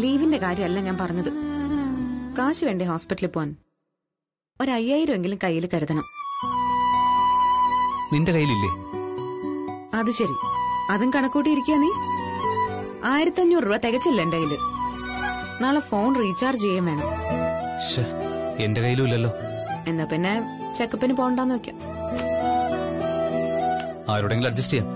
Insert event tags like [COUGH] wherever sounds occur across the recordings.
ലീവിന്റെ കാര്യമല്ല ഞാൻ പറഞ്ഞത്. കാശ് വേണ്ടേ ഹോസ്പിറ്റലിൽ പോവാൻ? ഒരു അയ്യായിരം എങ്കിലും കയ്യിൽ കരുതണം. നിന്റെ കയ്യിലില്ലേ? അത് ശരി. അതും കണക്കൂട്ടിയിരിക്കുക നീ? ആയിരത്തഞ്ഞൂറ് രൂപ തികച്ചില്ല എന്റെ കയ്യിൽ. നാളെ ഫോൺ റീചാർജ് ചെയ്യാൻ വേണം. എന്റെ കയ്യിലും ഇല്ലല്ലോ. എന്നാ പിന്നെ ചെക്കപ്പിന് പോണ്ടെന്ന് വെക്കാം. ആരോടെങ്കിലും അഡ്ജസ്റ്റ് ചെയ്യാം.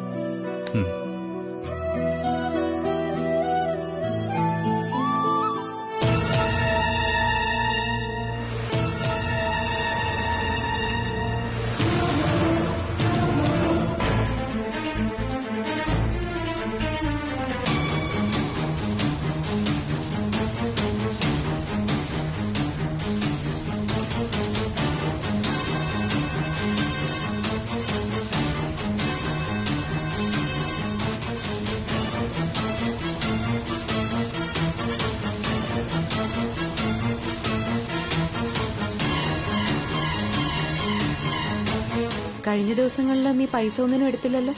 കഴിഞ്ഞ ദിവസങ്ങളിൽ നീ പൈസ ഒന്നിനും എടുത്തില്ലല്ലോ?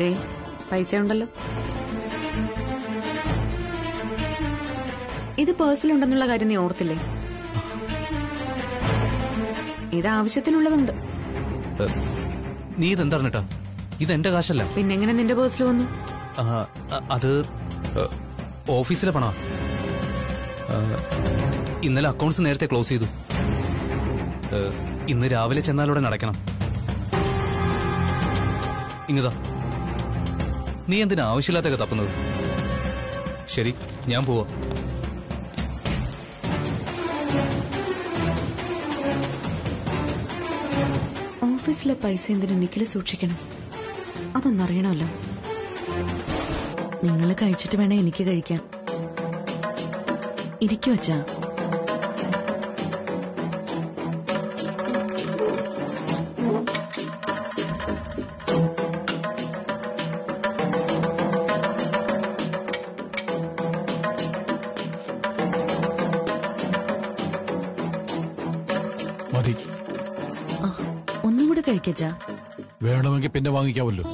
ഡേ പൈസ ഉണ്ടല്ലോ. ഇത് പേഴ്സിലുണ്ടെന്നുള്ള കാര്യം നീ ഓർത്തില്ലേ? ഇത് ആവശ്യത്തിനുള്ളതുണ്ട്. നീ ഇതെന്താ ഇത് എന്റെ കാശല്ല. പിന്നെങ്ങനെ നിന്റെ പേഴ്സിൽ വന്നു? ആ, അത് ഓഫീസിലെ പണോ ഇന്നലെ അക്കൗണ്ട്സ് നേരത്തെ ക്ലോസ് ചെയ്തു. ഇന്ന് രാവിലെ ചെന്നാലൂടെ നടക്കണം. ഇങ്ങതാ. നീ എന്തിനാ ആവശ്യമില്ലാത്തൊക്കെ തപ്പുന്നത്? ശരി ഞാൻ പോവാ. ഓഫീസിലെ പൈസ എന്തിനു നിക്കിൽ സൂക്ഷിക്കണം? അതൊന്നറിയണമല്ലോ. നിങ്ങൾ കഴിച്ചിട്ട് വേണേ എനിക്ക് കഴിക്കാൻ. ഇരിക്കു കഴിക്കച്ചാ വേണമെങ്കിൽ പിന്നെ വാങ്ങിക്കാവല്ലോ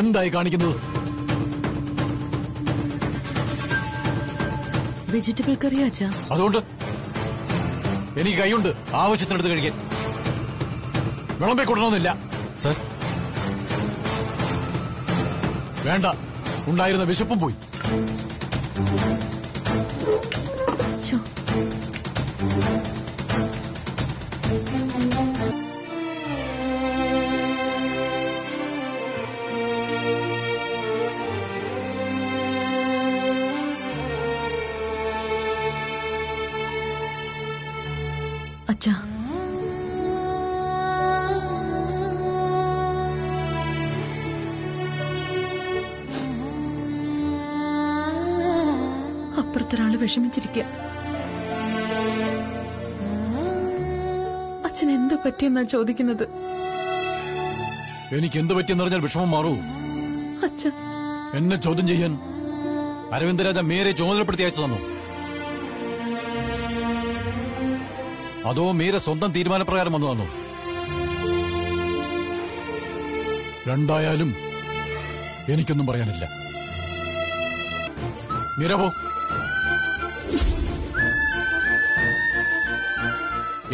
എന്തായി കാണിക്കുന്നത്? വെജിറ്റബിൾ കറിയാ അച്ഛാ അതുകൊണ്ട് എനിക്ക് കൈയുണ്ട്. ആവശ്യത്തിനെടുത്ത് കഴിക്കാൻ. വിളമ്പി കൊടുക്കണമെന്നില്ല. സർ. വേണ്ട. ഉണ്ടായിരുന്ന വിശപ്പും പോയി. അപ്പുറത്തൊരാൾ വിഷമിച്ചിരിക്കുക അച്ഛൻ എന്ത് പറ്റിയെന്നാ ചോദിക്കുന്നത്? എനിക്ക് എന്ത് പറ്റിയെന്ന് പറഞ്ഞാൽ വിഷമം മാറൂ. അച്ഛൻ എന്നെ ചോദ്യം ചെയ്യാൻ അരവിന്ദരാജ മീരെ ചുമതലപ്പെടുത്തി അയച്ചു തന്നു. അതോ മീര സ്വന്തം തീരുമാനപ്രകാരം വന്നു തന്നു? രണ്ടായാലും എനിക്കൊന്നും പറയാനില്ല. മീര പോ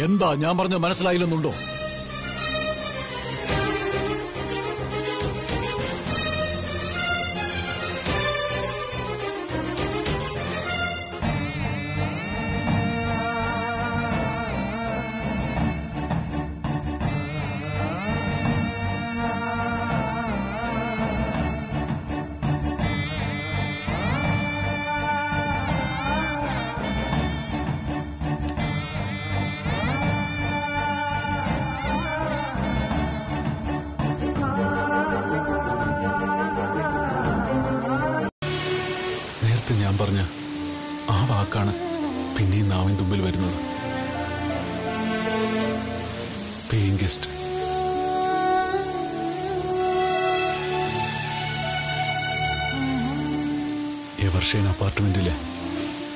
എന്താ ഞാൻ പറഞ്ഞത് മനസ്സിലായില്ലെന്നുണ്ടോ?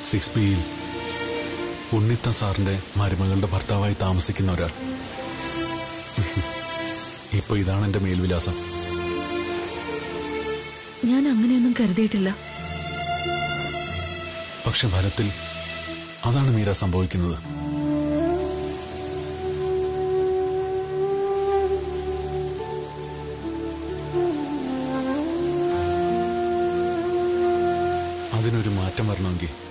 സിക്സ് ബിയിൽ ഉണ്ണിത്ത സാറിന്റെ മരുമകളുടെ ഭർത്താവായി താമസിക്കുന്ന ഒരാൾ. ഇപ്പൊ ഇതാണ് എന്റെ മേൽവിലാസം. ഞാൻ അങ്ങനെയൊന്നും കരുതിയിട്ടില്ല. പക്ഷെ ഫലത്തിൽ അതാണ് മീര സംഭവിക്കുന്നത്. അതിനൊരു മാറ്റം വരണമെങ്കിൽ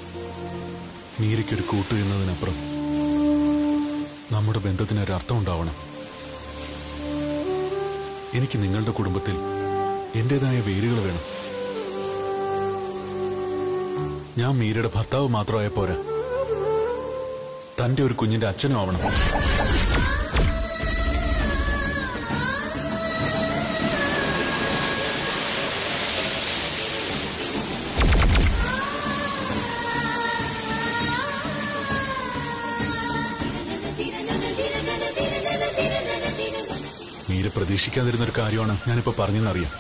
മീരയ്ക്കൊരു കൂട്ടു എന്നതിനപ്പുറം നമ്മുടെ ബന്ധത്തിന് ഒരു അർത്ഥം ഉണ്ടാവണം. എനിക്ക് നിങ്ങളുടെ കുടുംബത്തിൽ എന്റേതായ വേരുകൾ വേണം. ഞാൻ മീരയുടെ ഭർത്താവ് മാത്രമായ പോരാ. തന്റെ ഒരു കുഞ്ഞിന്റെ അച്ഛനും ആവണം. പ്രതീക്ഷിക്കാതിരുന്ന ഒരു കാര്യമാണ് ഞാനിപ്പോ പറഞ്ഞെന്നറിയാം.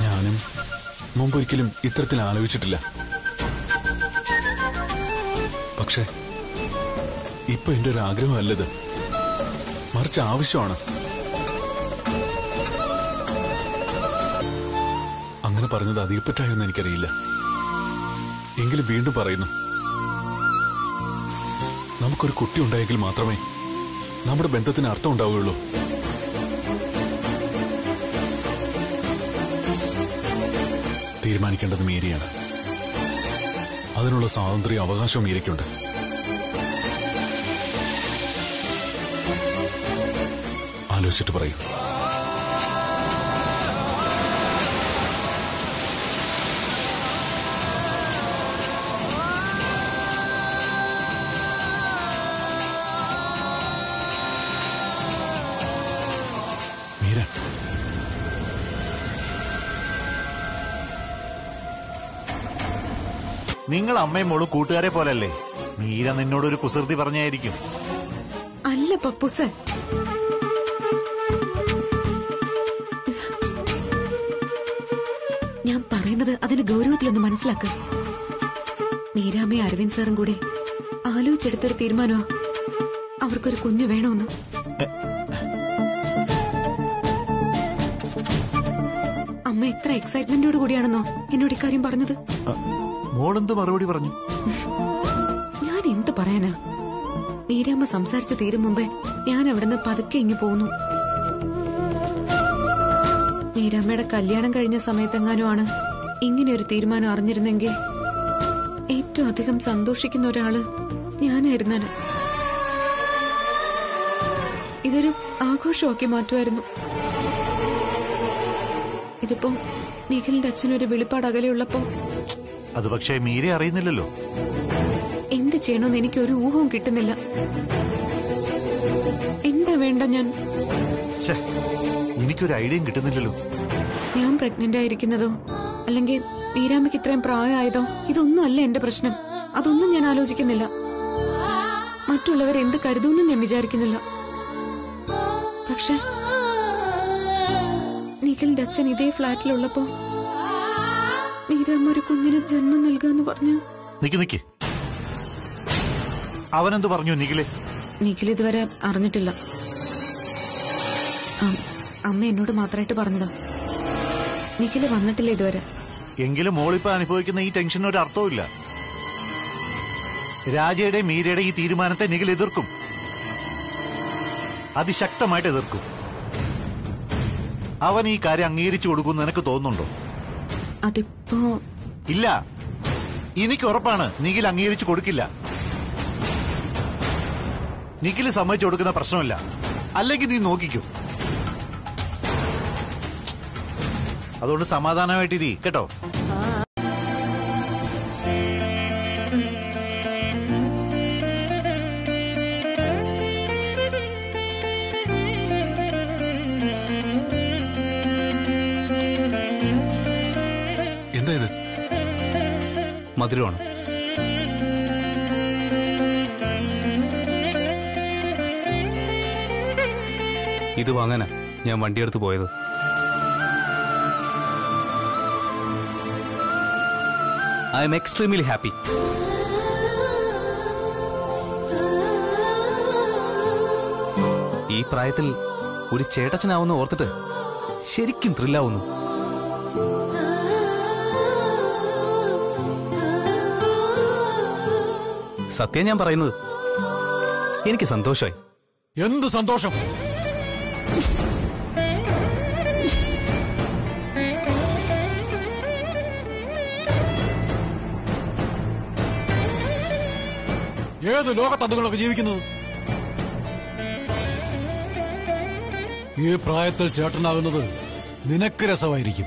ഞാനും മുമ്പൊരിക്കലും ഇത്തരത്തിൽ ആലോചിച്ചിട്ടില്ല. പക്ഷേ ഇപ്പൊ എന്റെ ഒരു ആഗ്രഹമല്ലത്. മറിച്ച് ആവശ്യമാണ്. അങ്ങനെ പറഞ്ഞത് അധികപ്പറ്റായൊന്നും എനിക്കറിയില്ല. എങ്കിലും വീണ്ടും പറയുന്നു. നമുക്കൊരു കുട്ടി ഉണ്ടായെങ്കിൽ മാത്രമേ നമ്മുടെ ബന്ധത്തിന് അർത്ഥം ഉണ്ടാവുകയുള്ളൂ. തീരുമാനിക്കേണ്ടത് മീരിയാണ്. അതിനുള്ള സ്വാതന്ത്ര്യ അവകാശവും മീരയ്ക്കുണ്ട്. ആലോചിച്ചിട്ട് പറയൂ. നിങ്ങൾ അമ്മയും മോളും കൂട്ടുകാരെ പോലല്ലേ? മീര നിന്നോട് ഒരു കുസൃതി പറഞ്ഞായിരിക്കും. അല്ല പപ്പു സർ. ഞാൻ പറയുന്നത് അതിന്റെ ഗൗരവത്തിലൊന്ന് മനസ്സിലാക്ക. മീരാമ്മയും അരവിന്ദ് സാറും കൂടി ആലോചിച്ചെടുത്തൊരു തീരുമാനമാ. അവർക്കൊരു കുഞ്ഞു വേണമെന്ന് അമ്മ എത്ര എക്സൈറ്റ്മെന്റോട് കൂടിയാണെന്നോ എന്നോട് ഇക്കാര്യം പറഞ്ഞത്? മോളെന്ത് മറുപടി പറഞ്ഞു? ഞാൻ എന്ത് പറയാനാ? മീരാമ്മ സംസാരിച്ച് തീരും മുമ്പേ ഞാൻ അവിടുന്ന് പതുക്കെ ഇങ്ങ് പോന്നു. മീരാമ്മയുടെ കല്യാണം കഴിഞ്ഞ സമയത്തെങ്ങാനും ആണ് ഇങ്ങനെ ഒരു തീരുമാനം അറിഞ്ഞിരുന്നെങ്കിൽ ഏറ്റവും അധികം സന്തോഷിക്കുന്ന ഒരാൾ ഞാനായിരുന്നാണ് ഇതൊരു ആഘോഷമാക്കി മാറ്റുമായിരുന്നു. ഇതിപ്പോ നിഖിലിന്റെ അച്ഛനൊരു വെളിപ്പാട് അകലെയുള്ളപ്പോ അത് പക്ഷേ മീരെ അറിയുന്നില്ലല്ലോ. എന്ത് ചെയ്യണമെന്ന് എനിക്ക് ഒരു ഊഹവും കിട്ടുന്നില്ല. എന്താ വേണ്ട ഞാൻ? എനിക്കൊരു ഐഡിയയും കിട്ടുന്നില്ലല്ലോ. ഞാൻ പ്രഗ്നന്റ് ആയിരിക്കുന്നതോ? അല്ലെങ്കിൽ മീരാമ്മയ്ക്ക് ഇത്രയും പ്രായമായതോ? ഇതൊന്നും അല്ല എന്റെ പ്രശ്നം. അതൊന്നും ഞാൻ ആലോചിക്കുന്നില്ല. മറ്റുള്ളവർ എന്ത് കരുതുമെന്നും ഞാൻ വിചാരിക്കുന്നില്ല. പക്ഷെ നിഖിലിന്റെ അച്ഛൻ ഇതേ ഫ്ലാറ്റിലുള്ളപ്പോ ഒരു കുഞ്ഞിന് ജന്മം നൽകാന്ന് പറഞ്ഞു? നിക്ക് നിക്ക്. അവനെന്ത് പറഞ്ഞു നിഖിൽ? നിഖിൽ ഇതുവരെ അറിഞ്ഞിട്ടില്ല. അമ്മ എന്നോട് മാത്രമായിട്ട് പറഞ്ഞതാ. നിഖിൽ വന്നിട്ടില്ല ഇതുവരെ. എങ്കിലും മോളിപ്പോ അനുഭവിക്കുന്ന ഈ ടെൻഷന് ഒരു അർത്ഥവുമില്ല. രാജയുടെ മീരയുടെ ഈ തീരുമാനത്തെ നിഖിൽ എതിർക്കും. അതിശക്തമായിട്ട് എതിർക്കും. അവൻ ഈ കാര്യം അംഗീകരിച്ചു കൊടുക്കുമെന്ന് നിനക്ക് തോന്നുന്നുണ്ടോ? അതിപ്പോ ഇല്ല. എനിക്ക് ഉറപ്പാണ് നിഖിൽ അംഗീകരിച്ചു കൊടുക്കില്ല. നിഖിൽ സമ്മതിച്ചു കൊടുക്കുന്ന പ്രശ്നമില്ല. അല്ലെങ്കിൽ നീ നോക്കിക്കോ. അതുകൊണ്ട് സമാധാനമായിട്ടിരി കേട്ടോ? മധുരമാണ്. ഇത് വാങ്ങാനാ ഞാൻ വണ്ടിയെടുത്ത് പോയത്. I'm extremely happy. ഈ പ്രായത്തിൽ ഒരു ചേട്ടച്ചനാവുന്ന ഓർത്തിട്ട് ശരിക്കും ത്രില്ലാവുന്നു സത്യം ഞാൻ പറയുന്നത്. എനിക്ക് സന്തോഷമായി. എന്ത് സന്തോഷം? ഏത് ലോകത്താണ് നിങ്ങളൊക്കെ ജീവിക്കുന്നത്? ഈ പ്രായത്തിൽ ചേട്ടനാകുന്നത് നിനക്ക് രസമായിരിക്കും.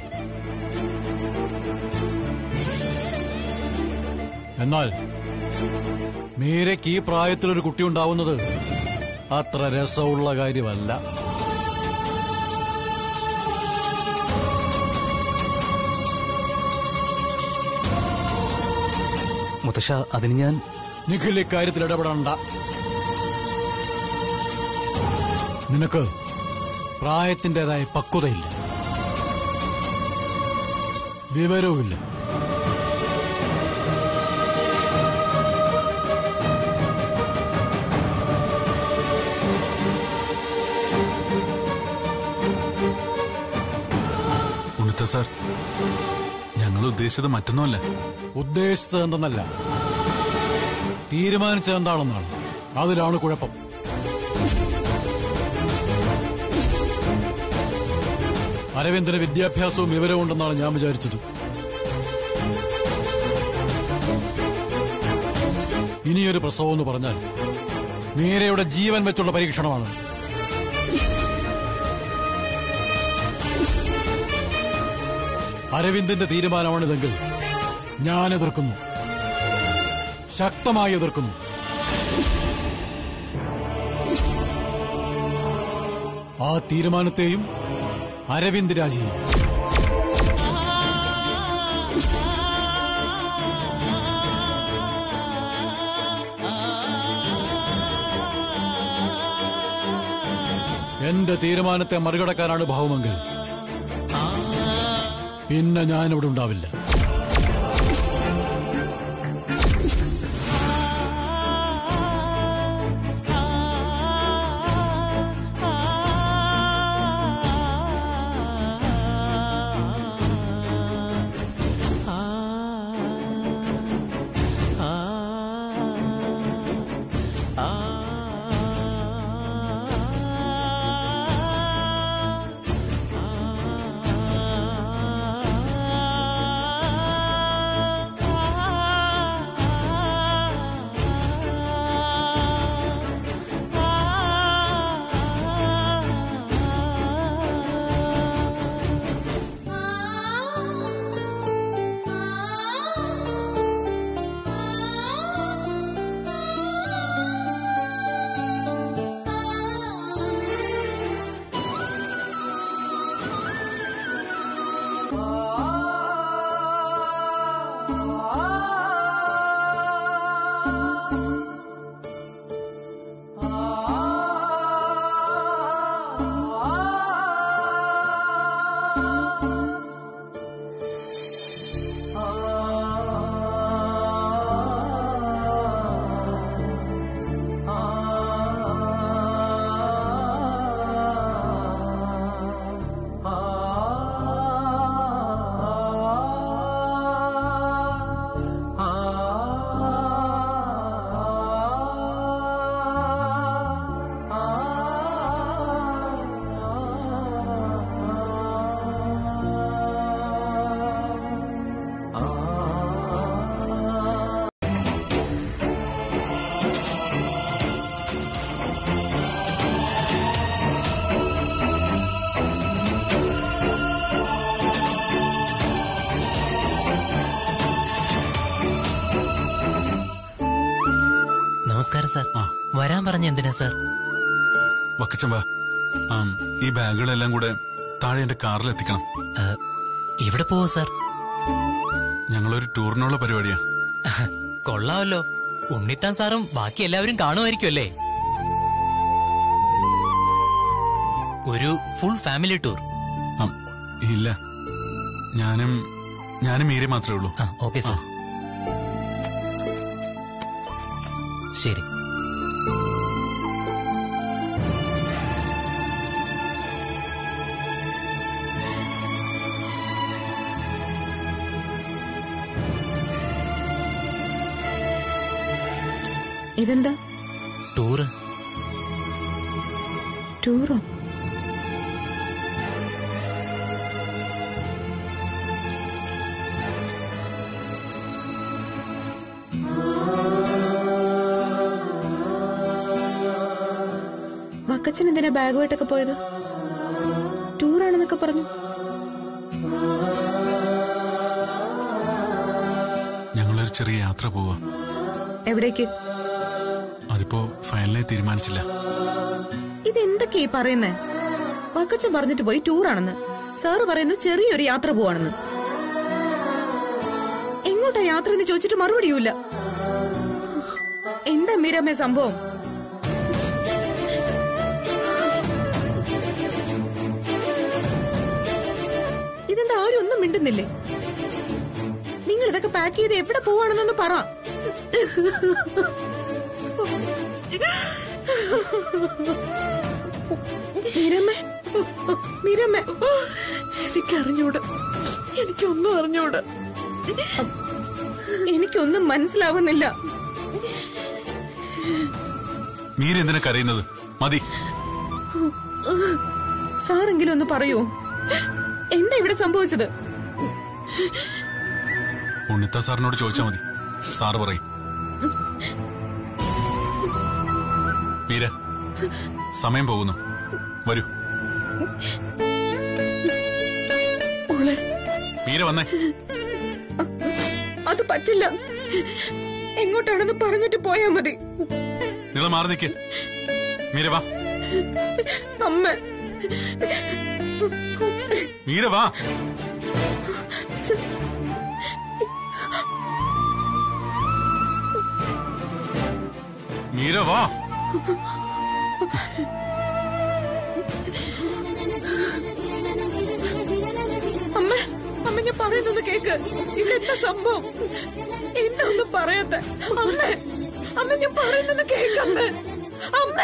എന്നാൽ മീരയ്ക്ക് ഈ പ്രായത്തിലൊരു കുട്ടി ഉണ്ടാവുന്നത് അത്ര രസമുള്ള കാര്യമല്ല. മുത്തശ്ശ അതിന് ഞാൻ നിഖിൽ ഇക്കാര്യത്തിൽ ഇടപെടണ്ട. നിനക്ക് പ്രായത്തിന്റെതായ പക്വതയില്ല. വിവരവുമില്ല. സാർ. ഞങ്ങൾ ഉദ്ദേശിച്ചത് മറ്റൊന്നുമല്ല. ഉദ്ദേശിച്ചത് എന്തെന്നല്ല. തീരുമാനിച്ചത് എന്താണെന്നാണ്. അതിലാണ് കുഴപ്പം. അരവിന്ദന് വിദ്യാഭ്യാസവും വിവരവും ഉണ്ടെന്നാണ് ഞാൻ വിചാരിച്ചത്. ഇനിയൊരു പ്രസവം എന്ന് പറഞ്ഞാൽ മീരയുടെ ജീവൻ വെച്ചുള്ള പരീക്ഷണമാണ്. അരവിന്ദന്റെ തീരുമാനമാണിതെങ്കിൽ ഞാൻ എതിർക്കുന്നു. ശക്തമായി എതിർക്കുന്നു. ആ തീരുമാനത്തെയും അരവിന്ദ് രാജിയും. എന്റെ തീരുമാനത്തെ മറികടക്കാനാണ് ഭാവമെങ്കിൽ പിന്നെ ഇവിടെ ഉണ്ടാവില്ല. പറഞ്ഞ എന്തിനാ സാർ? വക്കച്ചൻ ഈ ബാഗുകളെല്ലാം കൂടെ താഴെ എന്റെ കാറിൽ എത്തിക്കണം ഇവിടെ പോവോ സാർ? ഞങ്ങളൊരു ടൂറിനുള്ള പരിപാടിയാ. കൊള്ളാവല്ലോ ഉണ്ണിത്താൻ സാറും ബാക്കി എല്ലാവരും കാണുമായിരിക്കുമല്ലേ ഒരു ഫുൾ ഫാമിലി ടൂർ ഇല്ല. ഞാനും ഞാനും മീരി മാത്രമേ ഉള്ളൂ. Okay sir. ശരി. ഇതെന്താ? ടൂറ്. ടൂറോ? മക്കച്ചൻ എന്തിനാ ബാഗുമായിട്ടൊക്കെ പോയത്? ടൂറാണെന്നൊക്കെ പറഞ്ഞു. ഞങ്ങളൊരു ചെറിയ യാത്ര പോവാ. എവിടേക്ക്? അതിപ്പോ ഫൈനലായി തീരുമാനിച്ചില്ല. ഇതെന്തൊക്കെയാ പറയുന്നേ? വക്കച്ചൻ പറഞ്ഞിട്ട് പോയി ടൂറാണെന്ന്. സാറ് പറയുന്നു ചെറിയൊരു യാത്ര പോവാണെന്ന്. എങ്ങോട്ടാ യാത്ര എന്ന് ചോദിച്ചിട്ട് മറുപടിയുമില്ല എന്താ മീരമ്മേ സംഭവം? ഇതെന്താ ആരും ഒന്നും മിണ്ടുന്നില്ലേ? നിങ്ങൾ ഇതൊക്കെ പാക്ക് ചെയ്ത് എവിടെ പോവാണെന്നൊന്ന് പറ. മീരമ്മേ. മീരമ്മേ. എനിക്കറിഞ്ഞൂടാ. എനിക്കൊന്നും അറിഞ്ഞൂട. എനിക്കൊന്നും മനസ്സിലാവുന്നില്ല. മീര എന്തിനാ കരയുന്നത്? മതി. സാറെങ്കിലും ഒന്ന് പറയൂ. എന്താ ഇവിടെ സംഭവിച്ചത്? ഉണ്ണിത്ത സാറിനോട് ചോദിച്ചാ മതി. സാറ് പറയും. മീര സമയം പോകുന്നു. വരൂ. മീര വന്നേ. അത് പറ്റില്ല. എങ്ങോട്ടാണെന്ന് പറഞ്ഞിട്ട് പോയാ മതി. നിങ്ങൾ മാറി നിൽക്ക് മീര വാ. അമ്മ. മീര വാ. മീര വാ. അമ്മ അമ്മ ഞാൻ പറയുന്നൊന്ന് കേക്ക്. ഇതെന്താ സംഭവം? എന്താ ഒന്നും പറയാത്ത. അമ്മ അമ്മ ഞാൻ പറയുന്നൊന്ന് കേക്കമ്മ അമ്മ.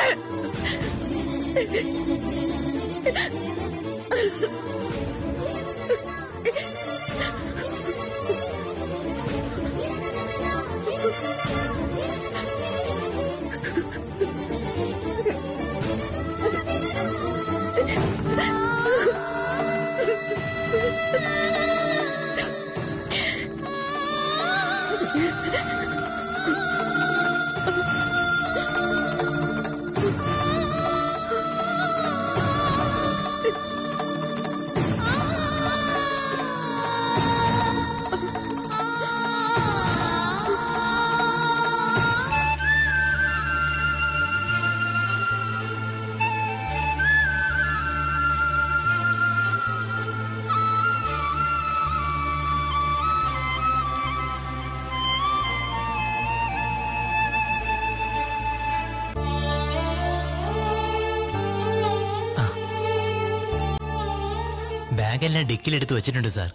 അമ്മ ഡിക്കിൽ ഡിക്കിലെടുത്ത് വെച്ചിട്ടുണ്ട് സാർ.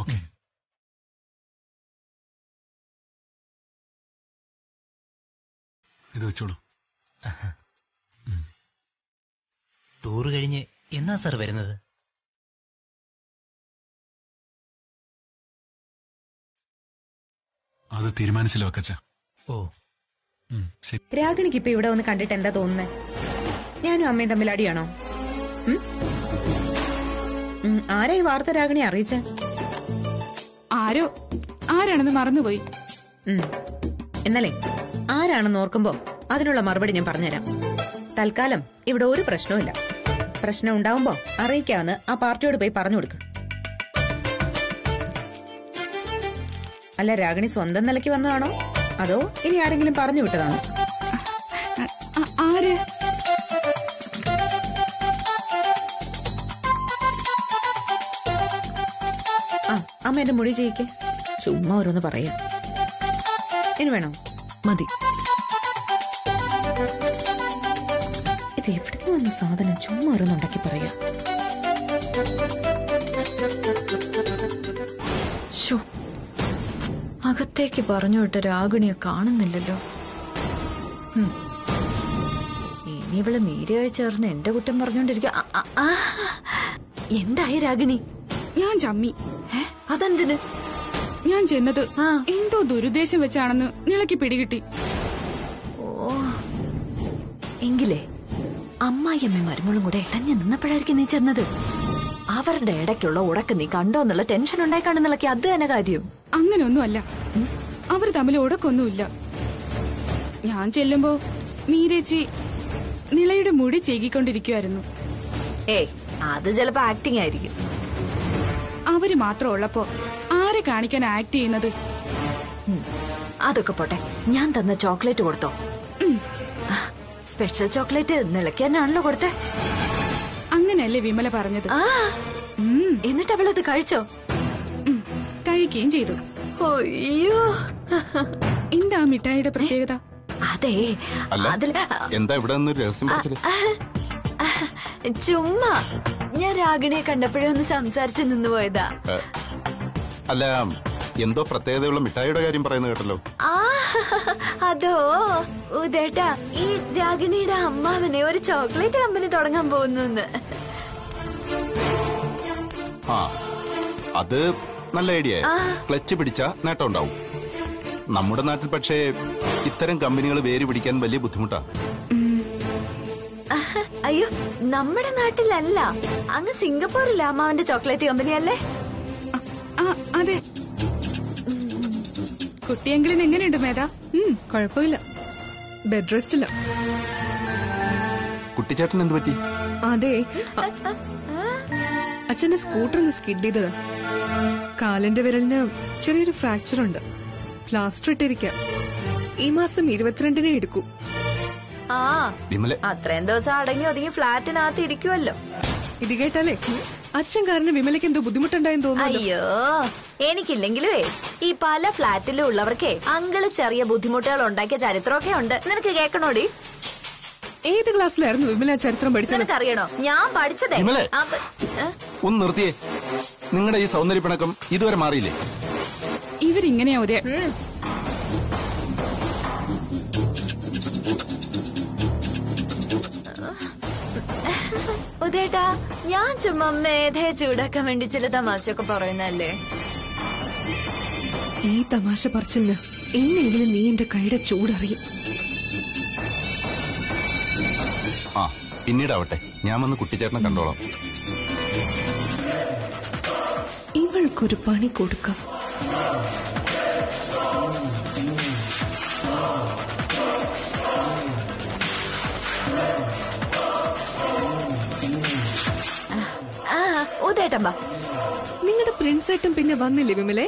ഓക്കെ ഇത് വെച്ചോളൂ. ടൂർ കഴിഞ്ഞ് എന്നാ സാർ വരുന്നത്? അത് തീരുമാനിച്ചില്ല വക്കച്ച. ഓ. രാഗിണിക്ക് ഇപ്പൊ ഇവിടെ ഒന്ന് കണ്ടിട്ട് എന്താ തോന്നുന്നത് ഞാനും അമ്മയും തമ്മിൽ അടിയാണോ? ആരാ ഈ വാർത്ത രാഗിണി അറിയിച്ച? ആരോ? ആരാണെന്ന് മറന്നുപോയി. എന്നാലേ ആരാണെന്ന് ഓർക്കുമ്പോ അതിനുള്ള മറുപടി ഞാൻ പറഞ്ഞുതരാം. തൽക്കാലം ഇവിടെ ഒരു പ്രശ്നവുമില്ല. പ്രശ്നം ഉണ്ടാവുമ്പോ അറിയിക്കാമെന്ന് ആ പാർട്ടിയോട് പോയി പറഞ്ഞു കൊടുക്ക. അല്ല രാഗിണി സ്വന്തം നിലയ്ക്ക് വന്നതാണോ? അതോ ഇനി ആരെങ്കിലും പറഞ്ഞു വിട്ടതാണോ? അമ്മ എന്റെ മുടി ചെയ്യിക്കേ. ചുമ്മാ ഓരോന്ന് പറയാ. ഇനി വേണോ? മതി. ഇത് എവിടുന്ന് വന്ന സാധനം? ചുമ്മാ ഓരോന്നുണ്ടാക്കി പറയാ. അകത്തേക്ക് പറഞ്ഞു വിട്ട രാഗിണിയെ കാണുന്നില്ലല്ലോ. ഇനി ഇവൾ നീരയായി ചേർന്ന് എന്റെ കുറ്റം പറഞ്ഞോണ്ടിരിക്കുക എന്തായി രാഗിണി? ഞാൻ ചമ്മി? അതെന്തിന്? ഞാൻ ചെന്നത് എന്തോ ദുരുദ്ദേശം വെച്ചാണെന്ന് നിളയ്ക്ക് പിടികിട്ടി. ഓ. എങ്കിലേ അമ്മായിയമ്മ മരുമോളും കൂടെ ഇടഞ്ഞു നിന്നപ്പോഴായിരിക്കും നീ ചെന്നത്. അവരുടെ ഇടയ്ക്കുള്ള ഉടക്ക് നീ കണ്ടോ എന്നുള്ള ടെൻഷൻ ഉണ്ടായി കാണുന്നില്ലക്ക് അത് തന്നെ കാര്യം. അങ്ങനെയൊന്നുമല്ല. അവർ തമ്മിൽ ഉടക്കൊന്നുമില്ല. ഞാൻ ചെല്ലുമ്പോ മീരേച്ചി നിളയുടെ മുടി ചീകിക്കൊണ്ടിരിക്കുവായിരുന്നു. ഏയ് അത് ചിലപ്പോ ആക്ടിങ് ആയിരിക്കും. അവർ മാത്രം ഉള്ളപ്പോ ആരെ കാണിക്കാൻ ആക്ട് ചെയ്യുന്നത്. അതൊക്കെ പോട്ടെ. ഞാൻ തന്ന ചോക്ലേറ്റ് കൊടുത്തോ? സ്പെഷ്യൽ ചോക്ലേറ്റ് നിളയ്ക്കാനാണല്ലോ കൊടുത്തേ. അങ്ങനെയല്ലേ വിമല പറഞ്ഞത്? എന്നിട്ട് അവളത് കഴിച്ചോ. കഴിക്കുകയും ചെയ്തു. അയ്യോ. എന്താ മിഠായിയുടെ പ്രത്യേകത? അതെ. അതിൽ എന്താ ഇവിടെ ചുമ്മാ. ഞാൻ രാഗിണിയെ കണ്ടപ്പോഴേ ഒന്ന് സംസാരിച്ച് നിന്ന് പോയതാ. അല്ല എന്തോ പ്രത്യേകതയുള്ള മിഠായിയുടെ കാര്യം പറയുന്നത് കേട്ടല്ലോ. ആ അതോ ഉദേട്ടാ ഈ രാഗിണിയുടെ അമ്മാവനെ ഒരു ചോക്ലേറ്റ് കമ്പനി തുടങ്ങാൻ പോകുന്നു ആ അത് നല്ല ഐഡിയ. ക്ലച്ച് പിടിച്ച നേട്ടം ഉണ്ടാവും. നമ്മുടെ നാട്ടിൽ പക്ഷേ ഇത്തരം കമ്പനികൾ വേര് പിടിക്കാൻ വലിയ ബുദ്ധിമുട്ടാ. [LAUGHS] അയ്യോ നമ്മുടെ നാട്ടിലല്ല. അങ്ങ് സിംഗപ്പൂരിലെ അമ്മാവന്റെ ചോക്ലേറ്റ് കമ്പനി അല്ലേ അതെ. കുട്ടിയെങ്കിലും എങ്ങനെയുണ്ട് മേധ ഉം, കുഴപ്പമില്ല. ബെഡ് റെസ്റ്റില്ല കുട്ടിച്ചേട്ടൻ എന്ത് പറ്റി? അതെ. അ- അച്ഛന്റെ സ്കൂട്ടർ ഒന്ന് സ്കിഡ് ചെയ്തതാ. കാലിന്റെ വിരലിന് ചെറിയൊരു ഫ്രാക്ചർ ഉണ്ട് പ്ലാസ്റ്റർ ഇട്ടിരിക്കാം. ഈ മാസം ഇരുപത്തിരണ്ടിനെ എടുക്കൂ. ആ. വിമലെ. അത്രയും ദിവസം അടങ്ങി ഒതുങ്ങി ഫ്ലാറ്റിനകത്ത് ഇരിക്കുമല്ലോ ഇത് കേട്ടാലേ? അച്ഛൻ കാരണം വിമലയ്ക്ക് എന്തോ ബുദ്ധിമുട്ടുണ്ടായെന്ന് തോന്നുന്നു. അയ്യോ എനിക്കില്ലെങ്കിലുവേ ഈ പല ഫ്ലാറ്റിലും ഉള്ളവർക്കേ അങ്കിൾ ചെറിയ ബുദ്ധിമുട്ടുകൾ ഉണ്ടാക്കിയ ചരിത്രമൊക്കെ ഉണ്ട്. നിനക്ക് കേക്കണോടി? ഏത് ക്ലാസ്സിലായിരുന്നു വിമല ചരിത്രം പഠിച്ചത്? നിനക്കറിയണോ? ഞാൻ പഠിച്ചതേ. വിമലേ. ആ, ഏ? ഒന്ന് നിർത്തിയേ. നിങ്ങളുടെ ഈ സൗന്ദര്യ പിണക്കം ഇതുവരെ മാറിയില്ലേ? ഇവരിങ്ങനെയാ ഒരേ ഉം. ഉദേട്ടാ ഞാൻ ചുമ്മാ മേധയെ ചൂടാക്കാൻ വേണ്ടി ചില തമാശയൊക്കെ പറയുന്നല്ലേ ഈ തമാശ പറച്ചിലിന് എന്നെങ്കിലും നീ എന്റെ കൈയുടെ ചൂടറിയും. ആ പിന്നീടാവട്ടെ. ഞാൻ വന്ന് കുട്ടിച്ചേട്ടനെ കണ്ടോളാം. ഇവൾക്കൊരു പണി കൊടുക്കാം. ഉദേട്ടൻ ബാ നിങ്ങളുടെ പ്രിൻസേട്ടൻ പിന്നെ വന്നില്ലേ വിമലെ?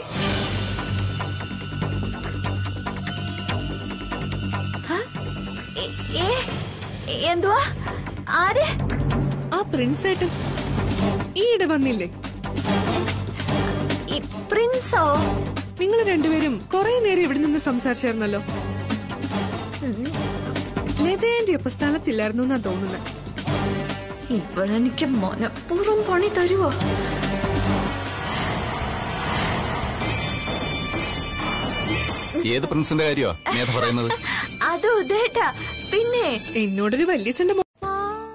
എന്തുവാ? ആര്? ആ പ്രിൻസേട്ടും ഈയിടെ വന്നില്ലേ? പ്രിൻസോ? നിങ്ങൾ രണ്ടുപേരും കുറെ നേരം ഇവിടെ നിന്ന് സംസാരിച്ചായിരുന്നല്ലോ. ലതേന്റെ ഒപ്പ സ്ഥലത്തില്ലായിരുന്നു എന്നാ തോന്നുന്നത് ഇവളെനിക്ക് മനഃപൂർവം പണി തരുവ? ഏത് പ്രിൻസിന്റെ കാര്യമാ മേധ പറയുന്നത്? അത് ഉദേട്ടാ പിന്നെ? എന്നോടൊരു വല്യച്ഛന്റെ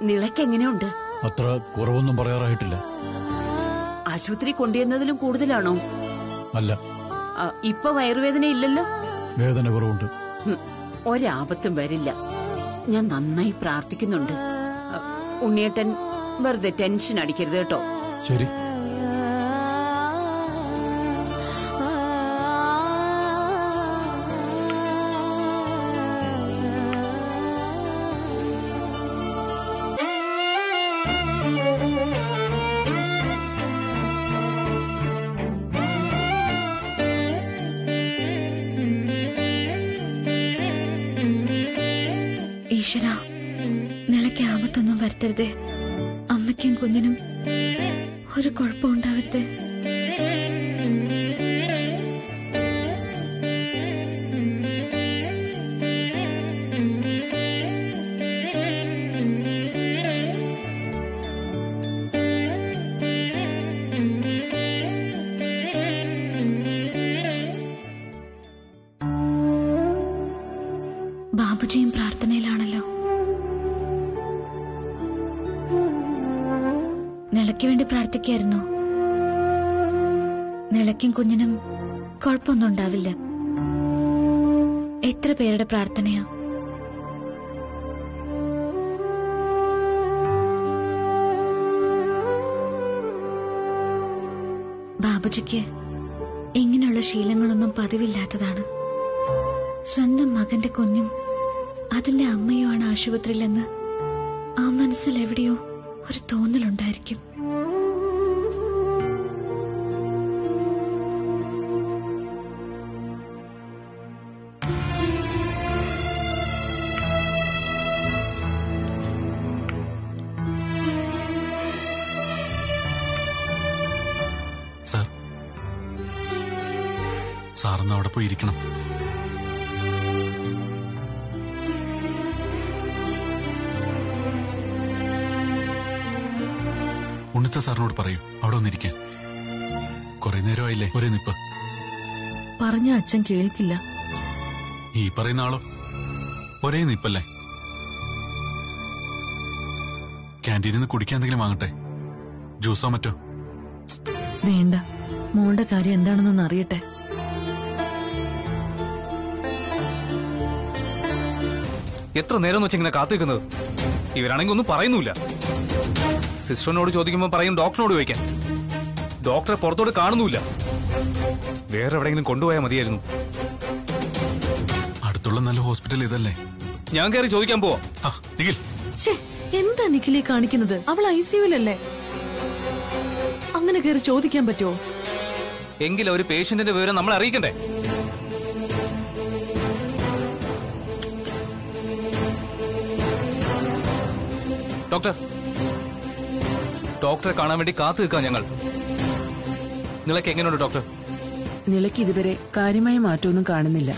നിളക്ക് എങ്ങനെയുണ്ട് അത്ര കുറവൊന്നും പറയാറായിട്ടില്ല. ആശുപത്രി കൊണ്ടുവന്നതിലും കൂടുതലാണോ? അല്ല. ഇപ്പൊ വയറുവേദന ഇല്ലല്ലോ? വേദന കുറവുണ്ട്. ഒരാപത്തും വരില്ല. ഞാൻ നന്നായി പ്രാർത്ഥിക്കുന്നുണ്ട്. ഉണ്ണിയേട്ടൻ വെറുതെ ടെൻഷൻ അടിക്കരുത് കേട്ടോ. ശരി. ബാബുജിയും പ്രാർത്ഥനയിലാണല്ലോ. നിളയ്ക്ക് വേണ്ടി പ്രാർത്ഥിക്കായിരുന്നു. നിളയ്ക്കും കുഞ്ഞിനും കുഴപ്പമൊന്നും ഉണ്ടാവില്ല. എത്ര പേരുടെ പ്രാർത്ഥനയാ? ബാബുജിക്ക് ഇങ്ങനെയുള്ള ശീലങ്ങളൊന്നും പതിവില്ലാത്തതാണ്. സ്വന്തം മകന്റെ കുഞ്ഞും അതിന്റെ അമ്മയുമാണ് ആശുപത്രിയിലെന്ന് ആ മനസ്സിൽ എവിടെയോ ഒരു തോന്നലുണ്ടായിരിക്കും. സാർ സാറൊന്ന് അവിടെ പോയി ഇരിക്കണം ഉണ്ണിത്ത സാറിനോട് പറയൂ. അവിടെ വന്നിരിക്കാൻ. കുറെ നേരമായില്ലേ? ഒരേ നിപ്പ്. പറഞ്ഞ അച്ഛൻ കേൾക്കില്ല. ഈ പറയുന്ന ആളോ? ഒരേ നിപ്പല്ലേ? ക്യാന്റീനിൽ നിന്ന് കുടിക്കാൻ എന്തെങ്കിലും വാങ്ങട്ടെ? ജ്യൂസോ മറ്റോ? വേണ്ട. മോളുടെ കാര്യം എന്താണെന്നൊന്ന് അറിയട്ടെ. എത്ര നേരം വെച്ചിങ്ങനെ കാത്തു നിൽക്കുന്നത്? ഇവരാണെങ്കിൽ ഒന്നും പറയുന്നില്ല സിസ്റ്ററിനോട് ചോദിക്കുമ്പോൾ പറയും ഡോക്ടറിനോട് ചോദിക്കാൻ. ഡോക്ടറെ പുറത്തോട്ട് കാണുന്നില്ല വേറെ എവിടെയെങ്കിലും കൊണ്ടുപോയാൽ മതിയായിരുന്നു. അടുത്തുള്ള നല്ല ഹോസ്പിറ്റൽ ഇതല്ലേ? ഞാൻ കയറി ചോദിക്കാൻ പോവാ. നിഖിൽ. എന്താ നിഖിലെ കാണിക്കുന്നത്? അവൾ ഐ സിയുലല്ലേ അങ്ങനെ കയറി ചോദിക്കാൻ പറ്റുമോ എങ്കിൽ ഒരു പേഷ്യന്റിന്റെ വിവരം നമ്മൾ അറിയിക്കണ്ടേ? ഡോക്ടർ ഡോക്ടറെ കാണാൻ വേണ്ടി കാത്തു നിൽക്കാം ഞങ്ങൾ. നിലയ്ക്ക് എങ്ങനെയുണ്ട് ഡോക്ടർ? നിലയ്ക്ക് ഇതുവരെ കാര്യമായ മാറ്റമൊന്നും കാണുന്നില്ല.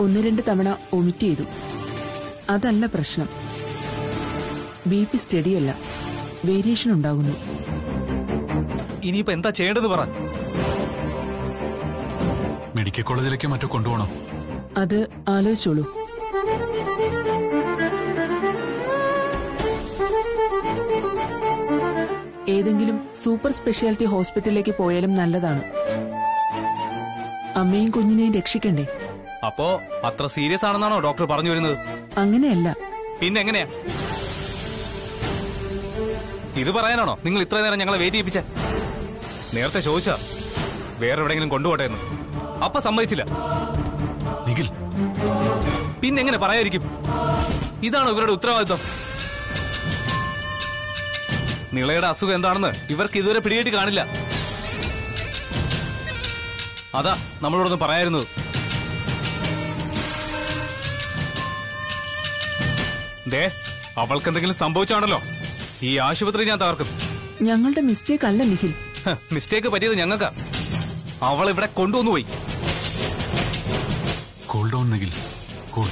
ഒന്ന് രണ്ട് തവണ ഒമിറ്റ് ചെയ്തു. അതല്ല പ്രശ്നം. ബി പി സ്റ്റഡിയല്ല വേരിയേഷൻ ഉണ്ടാകുന്നു. ഇനിയിപ്പോ എന്താ ചെയ്യേണ്ടത് പറ. മെഡിക്കൽ കോളേജിലേക്ക് മറ്റോ കൊണ്ടുപോകണം? അത് ആലോചിച്ചോളൂ. ഏതെങ്കിലും സൂപ്പർ സ്പെഷ്യാലിറ്റി ഹോസ്പിറ്റലിലേക്ക് പോയാലും നല്ലതാണ്. അമ്മയും കുഞ്ഞിനെയും രക്ഷിക്കണ്ടേ? അപ്പോ അത്ര സീരിയസ് ആണെന്നാണോ ഡോക്ടർ പറഞ്ഞു വരുന്നത്? അങ്ങനെയല്ല. പിന്നെ എങ്ങനെയാ ഇത് പറയാനാണോ? നിങ്ങൾ ഇത്ര നേരം ഞങ്ങളെ വെയിറ്റ് ചെയ്യിപ്പിച്ച? നേരത്തെ ചോദിച്ചാ വേറെ എവിടെയെങ്കിലും കൊണ്ടുപോട്ടെ എന്ന്. അപ്പൊ സമ്മതിച്ചില്ല. നിഖിൽ. പിന്നെ എങ്ങനെ പറയാതിരിക്കും? ഇതാണോ ഇവരുടെ ഉത്തരവാദിത്വം നിളയുടെ അസുഖം എന്താണെന്ന് ഇവർക്ക് ഇതുവരെ പിടികിട്ടി കാണില്ല. അതാ നമ്മളോടൊന്ന് പറയായിരുന്നത്. ദേ അവൾക്ക് എന്തെങ്കിലും സംഭവിച്ചാണല്ലോ. ഈ ആശുപത്രി ഞാൻ തകർക്കും. ഞങ്ങളുടെ മിസ്റ്റേക്ക് അല്ല നിഖിൽ. മിസ്റ്റേക്ക് പറ്റിയത് ഞങ്ങൾക്കാ. അവൾ ഇവിടെ കൊണ്ടുവന്നു പോയി കൂൾ ഡൗൺ നിഖിൽ. കൂൾ